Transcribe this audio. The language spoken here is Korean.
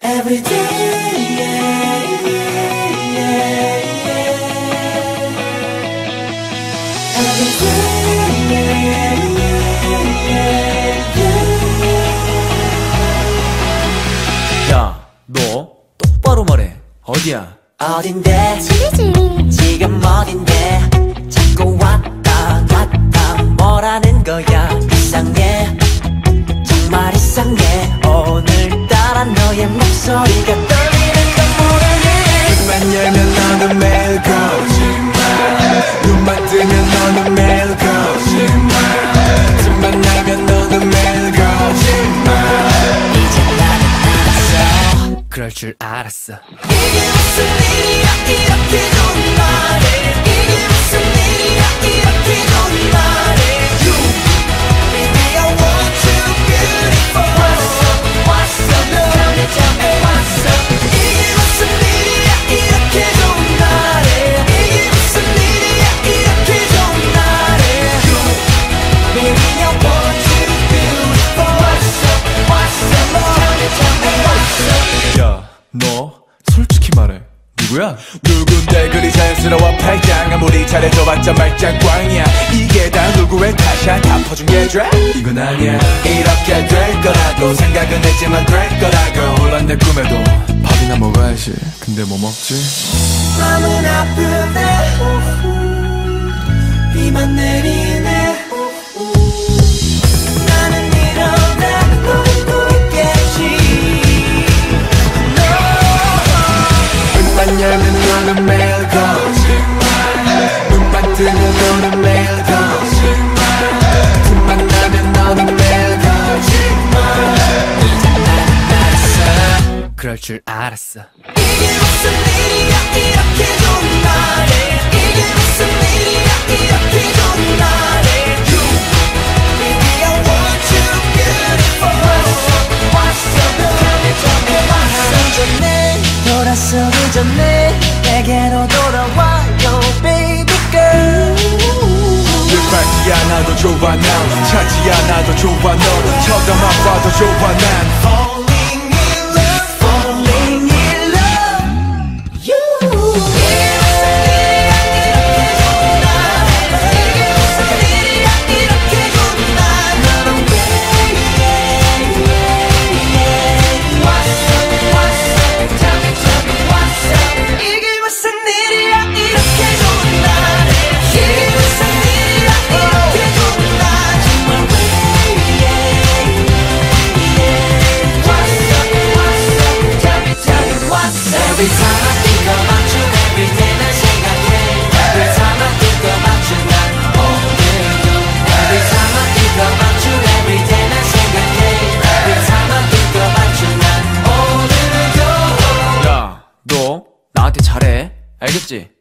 Every day, yeah, yeah, yeah, yeah. Every day, yeah, yeah, yeah, 야, 너 똑바로 말해. 어디야? 어딘데? 집이지 지금 어딘데? 목소리가 떨리는 건 모르네. 눈만 열면 너는 매일 거짓말 눈만 뜨면 너는 매일 거짓말 틈만 나면 너는 매일 거짓말 이제 나는 알았어. 그럴 줄 알았어. 이게 무슨 일이야 이렇게 좋은 너 솔직히 말해. 누구야? 누군데 그리 자연스러워? 팔짱 아무리 잘해줘봤자 말짱꽝이야. 이게 다 누구의 탓이야? 다 퍼준 게 죄? 이건 아니야. 이렇게 될 거라고 생각은 했지만 될 거라고. 물론 내 꿈에도. 밥이나 먹어야지. 근데 뭐 먹지? 마음은 아프 열면 너는 매일 거짓말 눈만 뜨면 너는 매일 거짓말 틈만 나면 너는 매일 거짓말 그럴 줄 알았어. 이게 무슨 일이야 이렇게 좋은 날에 이게 무슨 일이야 이렇게 좋아 난 찾지 않아도 좋아 너를 쳐다만 봐도 좋아 난 잘해. 알겠지?